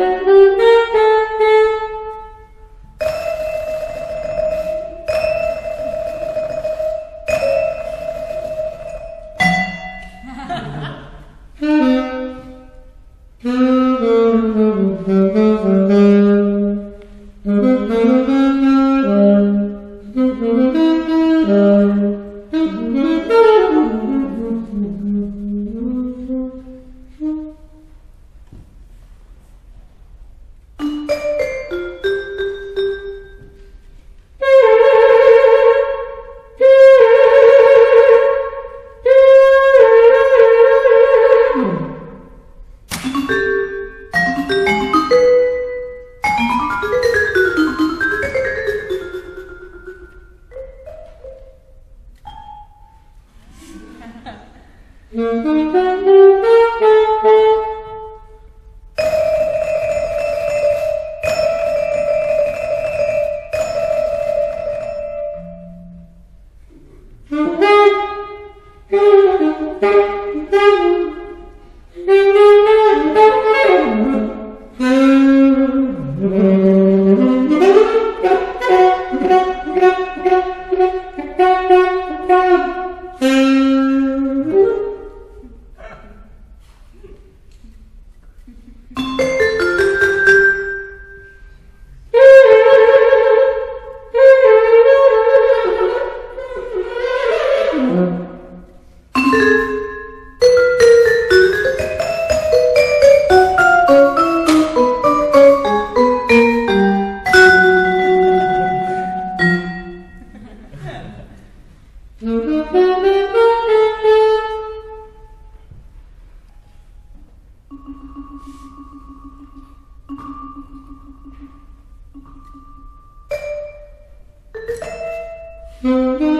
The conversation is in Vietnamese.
Mm-hmm. Mm-hmm. Mm-hmm.